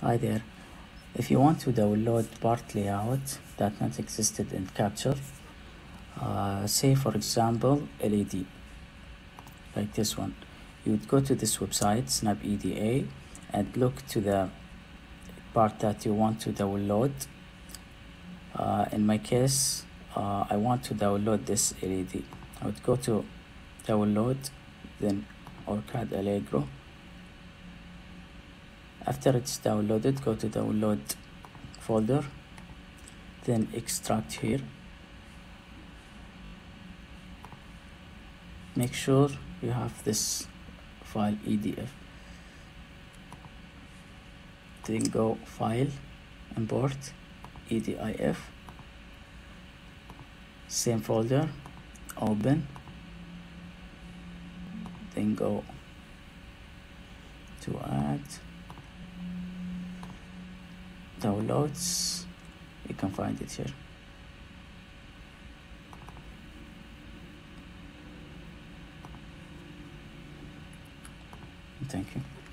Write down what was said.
Hi there. If you want to download part layout that not existed in Capture, uh, say for example LED, like this one, you would go to this website, SnapEDA, and look to the part that you want to download. Uh, in my case, uh, I want to download this LED. I would go to download, then OrCAD Allegro. After it's downloaded, go to download folder, then extract here. Make sure you have this file EDF. Then go file, import, EDIF, same folder, open, then go to add downloads. You can find it here. Thank you